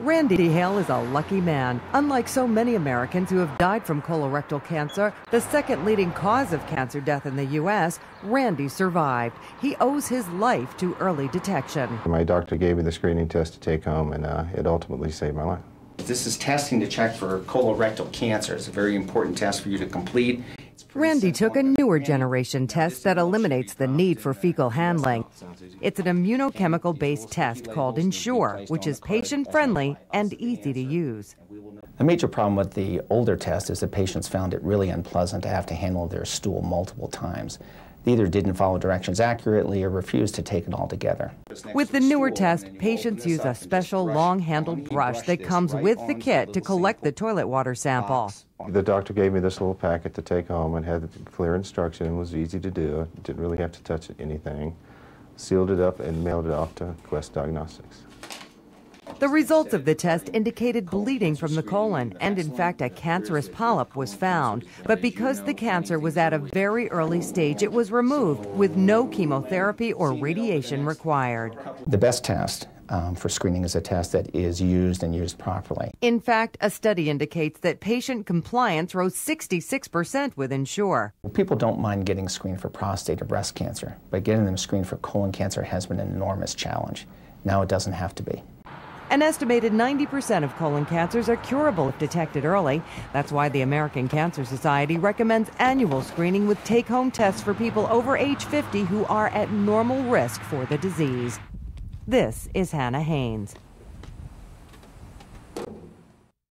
Randy Hale is a lucky man. Unlike so many Americans who have died from colorectal cancer, the second leading cause of cancer death in the U.S., Randy survived. He owes his life to early detection. My doctor gave me the screening test to take home, and uh, it ultimately saved my life. This is testing to check for colorectal cancer. It's a very important test for you to complete. Randy took a newer generation test that eliminates the need for fecal handling. It's an immunochemical based test called InSure, which is patient friendly and easy to use. A major problem with the older test is that patients found it really unpleasant to have to handle their stool multiple times. They either didn't follow directions accurately or refused to take it altogether. With the newer test, patients use a special long handled brush that comes with the kit to collect the toilet water sample. The doctor gave me this little packet to take home and had clear instruction and was easy to do. Didn't really have to touch anything. Sealed it up and mailed it off to Quest Diagnostics. The results of the test indicated bleeding from the colon, and in fact, a cancerous polyp was found. But because the cancer was at a very early stage, it was removed with no chemotherapy or radiation required. The best test um, for screening is a test that is used and used properly. In fact, a study indicates that patient compliance rose 66% with InSure. People don't mind getting screened for prostate or breast cancer, but getting them screened for colon cancer has been an enormous challenge. Now it doesn't have to be. An estimated 90% of colon cancers are curable if detected early. That's why the American Cancer Society recommends annual screening with take home tests for people over age 50 who are at normal risk for the disease. This is Hannah Haynes.